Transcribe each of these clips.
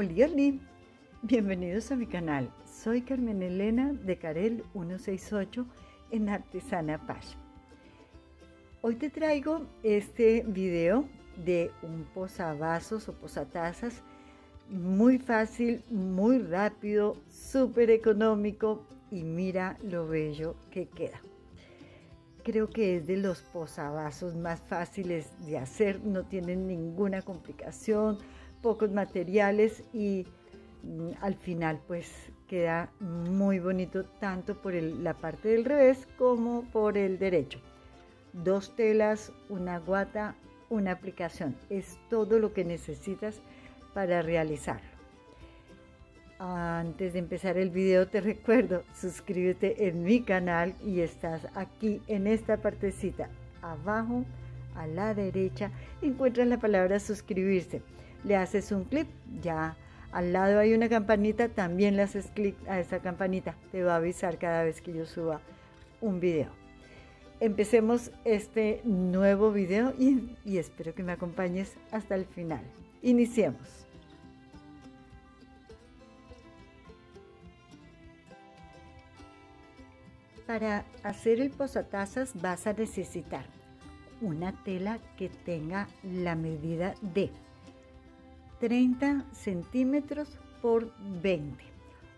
Hola, hola. Bienvenidos a mi canal. Soy Carmen Elena de Carel 168 en Artesana Paz. Hoy te traigo este video de un posavasos o posatazas muy fácil, muy rápido, súper económico y mira lo bello que queda. Creo que es de los posavasos más fáciles de hacer, no tienen ninguna complicación, pocos materiales y mm, al final pues queda muy bonito tanto por la parte del revés como por el derecho. Dos telas, una guata, una aplicación. Es todo lo que necesitas para realizarlo. Antes de empezar el video te recuerdo, suscríbete en mi canal y estás aquí en esta partecita abajo a la derecha encuentras la palabra suscribirse. Le haces un clic, ya al lado hay una campanita, también le haces clic a esa campanita, te va a avisar cada vez que yo suba un video. Empecemos este nuevo video y, y espero que me acompañes hasta el final. Iniciemos. Para hacer el posatazas vas a necesitar una tela que tenga la medida de 30 centímetros por 20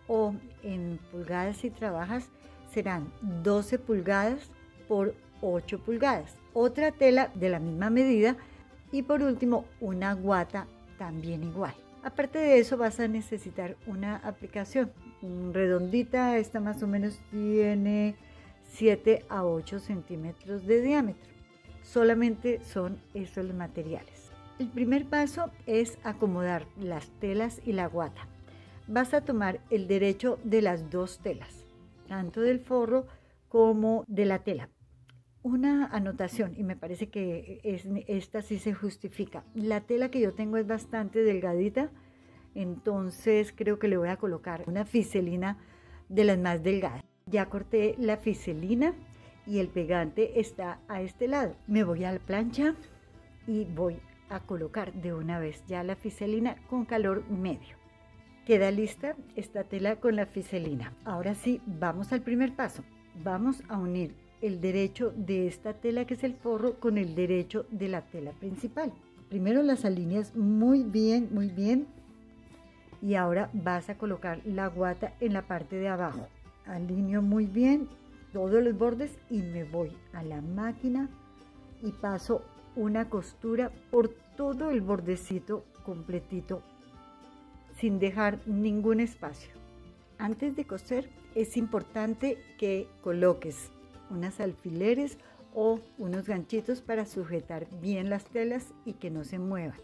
o en pulgadas si trabajas serán 12 pulgadas por 8 pulgadas. Otra tela de la misma medida y por último una guata también igual. Aparte de eso vas a necesitar una aplicación redondita, esta más o menos tiene 7 a 8 centímetros de diámetro. Solamente son esos los materiales. El primer paso es acomodar las telas y la guata. Vas a tomar el derecho de las dos telas, tanto del forro como de la tela. Una anotación, y me parece que es, esta sí se justifica. La tela que yo tengo es bastante delgadita, entonces creo que le voy a colocar una fiselina de las más delgadas. Ya corté la fiselina y el pegante está a este lado. Me voy a la plancha y voy a colocar de una vez ya la fiselina con calor medio. Queda lista esta tela con la fiselina. Ahora sí, vamos al primer paso. Vamos a unir el derecho de esta tela que es el forro con el derecho de la tela principal. Primero las alineas muy bien, muy bien. Y ahora vas a colocar la guata en la parte de abajo. Alineo muy bien todos los bordes y me voy a la máquina y paso una costura por todo el bordecito completito sin dejar ningún espacio. Antes de coser es importante que coloques unas alfileres o unos ganchitos para sujetar bien las telas y que no se muevan.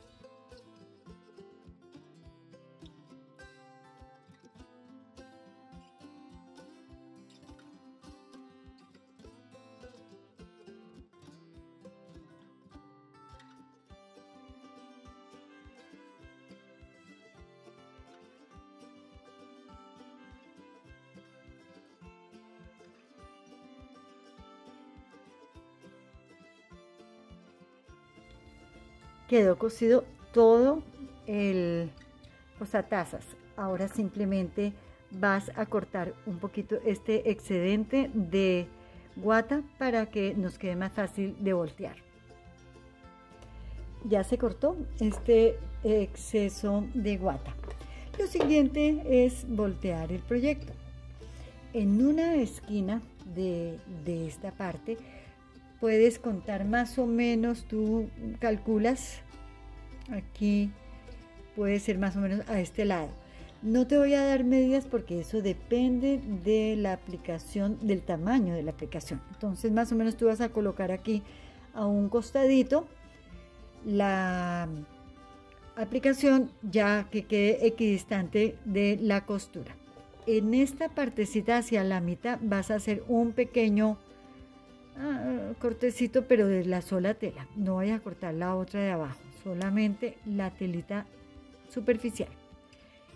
Quedó cocido todo el posatazas. Ahora simplemente vas a cortar un poquito este excedente de guata para que nos quede más fácil de voltear. Ya se cortó este exceso de guata. Lo siguiente es voltear el proyecto. En una esquina de, de esta parte puedes contar más o menos, tú calculas, aquí puede ser más o menos a este lado. No te voy a dar medidas porque eso depende de la aplicación, del tamaño de la aplicación. Entonces más o menos tú vas a colocar aquí a un costadito la aplicación ya que quede equidistante de la costura. En esta partecita hacia la mitad vas a hacer un pequeño Ah, cortecito, pero de la sola tela. No vayas a cortar la otra de abajo, solamente la telita superficial.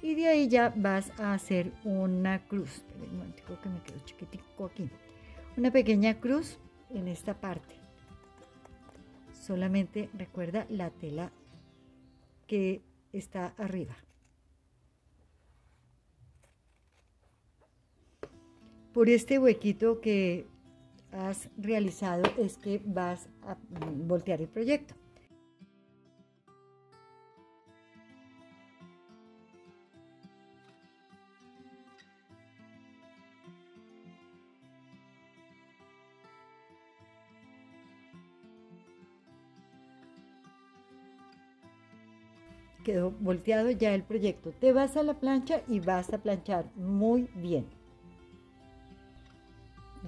Y de ahí ya vas a hacer una cruz. Un momento que me quedo chiquitico aquí. Una pequeña cruz en esta parte. Solamente recuerda la tela que está arriba. Por este huequito que has realizado es que vas a voltear el proyecto. quedó volteado ya el proyecto. Te vas a la plancha y vas a planchar muy bien.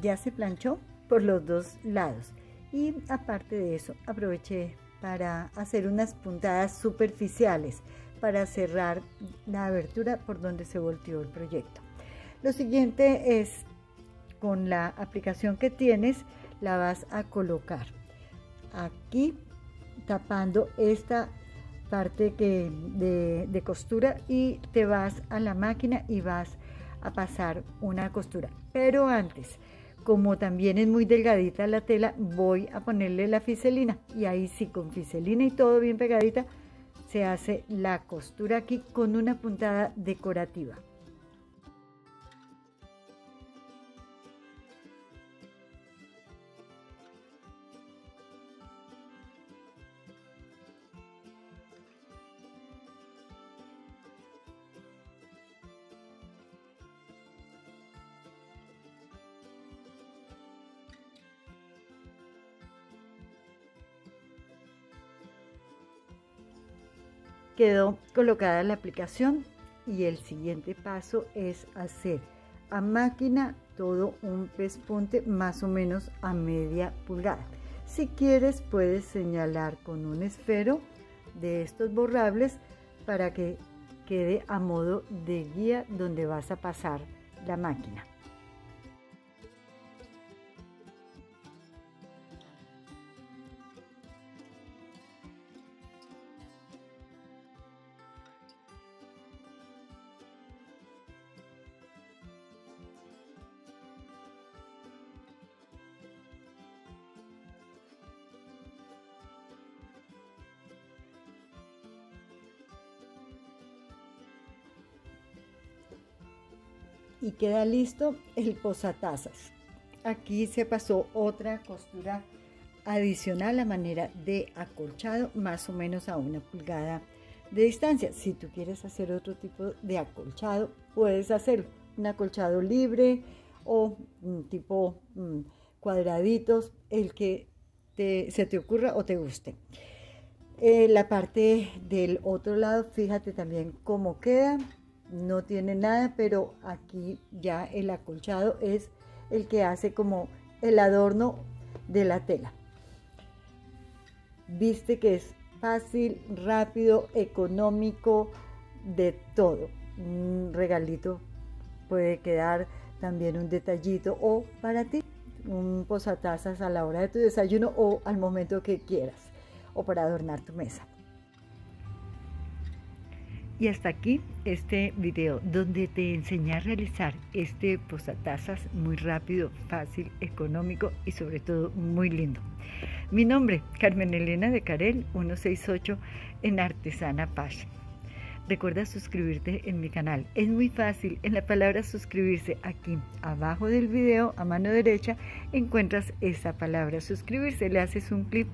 Ya se planchó por los dos lados. Y aparte de eso, aproveché para hacer unas puntadas superficiales para cerrar la abertura por donde se volteó el proyecto. Lo siguiente es, con la aplicación que tienes, la vas a colocar aquí tapando esta parte que de, de, costura y te vas a la máquina y vas a pasar una costura. Pero antes, como también es muy delgadita la tela, voy a ponerle la fiselina y ahí sí con fiselina y todo bien pegadita se hace la costura aquí con una puntada decorativa. Quedó colocada la aplicación y el siguiente paso es hacer a máquina todo un pespunte más o menos a media pulgada. Si quieres puedes señalar con un esfero de estos borrables para que quede a modo de guía donde vas a pasar la máquina. Y queda listo el posatazas. Aquí se pasó otra costura adicional a manera de acolchado, más o menos a una pulgada de distancia. Si tú quieres hacer otro tipo de acolchado, puedes hacerlo. Un acolchado libre o un tipo mm, cuadraditos, el que se te ocurra o te guste. Eh, la parte del otro lado, fíjate también cómo queda no tiene nada, pero aquí ya el acolchado es el que hace como el adorno de la tela. Viste que es fácil, rápido, económico, de todo. Un regalito puede quedar también un detallito o para ti un posatazas a la hora de tu desayuno o al momento que quieras o para adornar tu mesa. Y hasta aquí este video donde te enseñé a realizar este posatazas muy rápido, fácil, económico y sobre todo muy lindo. Mi nombre, Carmen Elena de Carel, 168 en Artesana Paz. Recuerda suscribirte en mi canal. Es muy fácil. En la palabra suscribirse aquí abajo del video a mano derecha encuentras esa palabra suscribirse. Le haces un clic.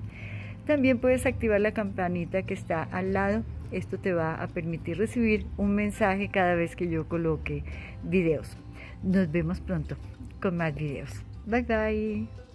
También puedes activar la campanita que está al lado esto te va a permitir recibir un mensaje cada vez que yo coloque videos. Nos vemos pronto con más videos. Bye bye.